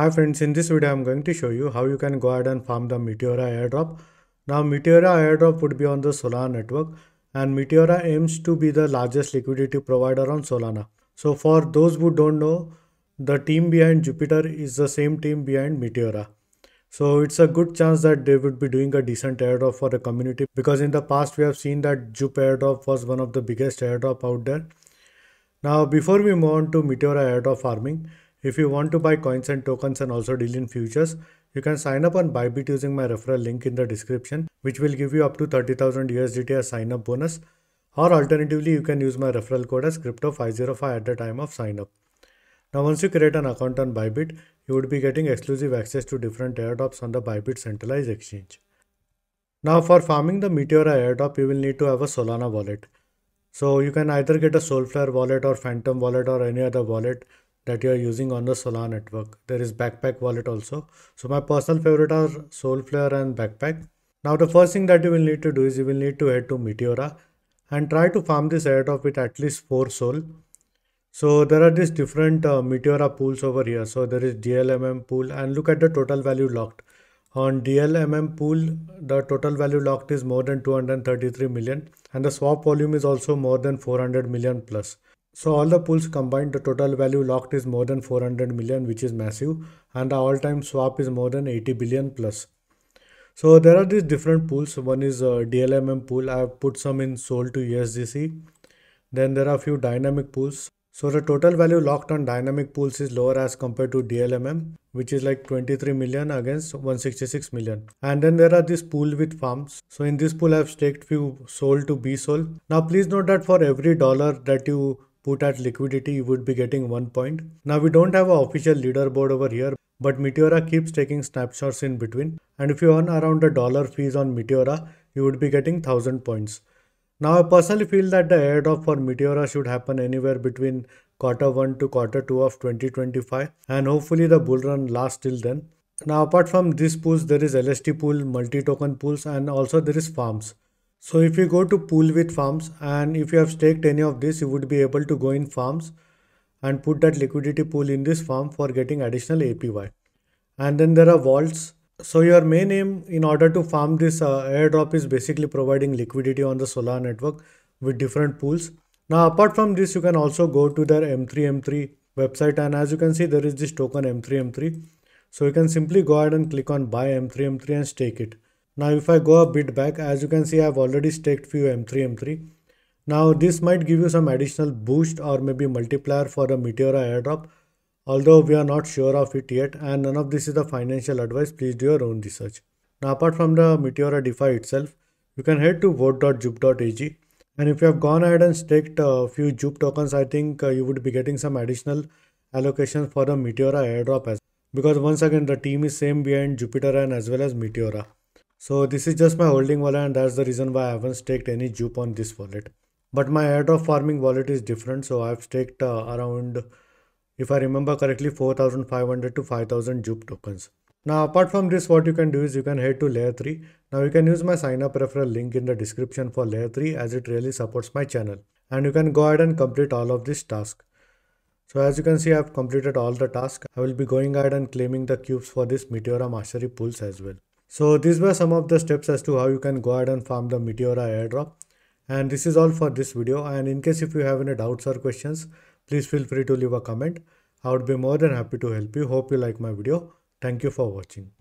Hi friends, in this video I'm going to show you how you can go ahead and farm the Meteora airdrop. Now Meteora airdrop would be on the Solana network and Meteora aims to be the largest liquidity provider on Solana. So for those who don't know, the team behind Jupiter is the same team behind Meteora. So it's a good chance that they would be doing a decent airdrop for the community because in the past we have seen that Jup airdrop was one of the biggest airdrop out there. Now before we move on to Meteora airdrop farming, if you want to buy coins and tokens and also deal in futures, you can sign up on Bybit using my referral link in the description, which will give you up to 30,000 USDT as sign up bonus. Or alternatively, you can use my referral code as crypto505 at the time of sign up. Now, once you create an account on Bybit, you would be getting exclusive access to different airdrops on the Bybit centralized exchange. Now, for farming the Meteora airdrop, you will need to have a Solana wallet. So you can either get a Solflare wallet or Phantom wallet or any other wallet that you are using on the Solana network. There is Backpack wallet also. So my personal favorite are Solflare and Backpack. Now the first thing that you will need to do is you will need to head to Meteora and try to farm this airdrop with at least 4 Sol. So there are these different uh, Meteora pools over here. So there is DLMM pool and look at the total value locked. On DLMM pool, the total value locked is more than 233 million and the swap volume is also more than 400 million plus. So all the pools combined, the total value locked is more than 400 million, which is massive, and the all-time swap is more than 80 billion plus. So there are these different pools. One is uh, DLMM pool. I have put some in Sol to USDC. Then there are a few dynamic pools. So the total value locked on dynamic pools is lower as compared to DLMM, which is like 23 million against 166 million. And then there are these pool with farms. So in this pool, I have staked few Sol to B Sol. Now please note that for every dollar that you put at liquidity you would be getting one point. Now we don't have an official leaderboard over here but Meteora keeps taking snapshots in between and if you earn around a dollar fees on Meteora you would be getting 1000 points. Now I personally feel that the airdrop for Meteora should happen anywhere between quarter 1 to quarter 2 of 2025 and hopefully the bull run lasts till then. Now apart from this pools there is LST pool, multi-token pools and also there is farms. So if you go to pool with farms and if you have staked any of this, you would be able to go in farms and put that liquidity pool in this farm for getting additional APY. And then there are vaults. So your main aim in order to farm this uh, airdrop is basically providing liquidity on the Solana network with different pools. Now apart from this, you can also go to their M3M3 website and as you can see there is this token M3M3. So you can simply go ahead and click on buy M3M3 and stake it. Now if I go a bit back, as you can see, I've already staked few M3, M3. Now this might give you some additional boost or maybe multiplier for the Meteora airdrop. Although we are not sure of it yet and none of this is the financial advice, please do your own research. Now apart from the Meteora DeFi itself, you can head to vote.jup.ag and if you have gone ahead and staked a few Jup tokens, I think uh, you would be getting some additional allocations for the Meteora airdrop as because once again the team is same behind Jupiter and as well as Meteora. So this is just my holding wallet and that's the reason why I haven't staked any Jup on this wallet. But my airdrop farming wallet is different. So I've staked uh, around, if I remember correctly, 4500 to 5000 Jup tokens. Now apart from this, what you can do is you can head to layer 3. Now you can use my sign up referral link in the description for layer 3 as it really supports my channel. And you can go ahead and complete all of this task. So as you can see, I've completed all the tasks. I will be going ahead and claiming the cubes for this Meteora Mastery pools as well. So these were some of the steps as to how you can go ahead and farm the Meteora airdrop. And this is all for this video. And in case if you have any doubts or questions, please feel free to leave a comment. I would be more than happy to help you. Hope you like my video. Thank you for watching.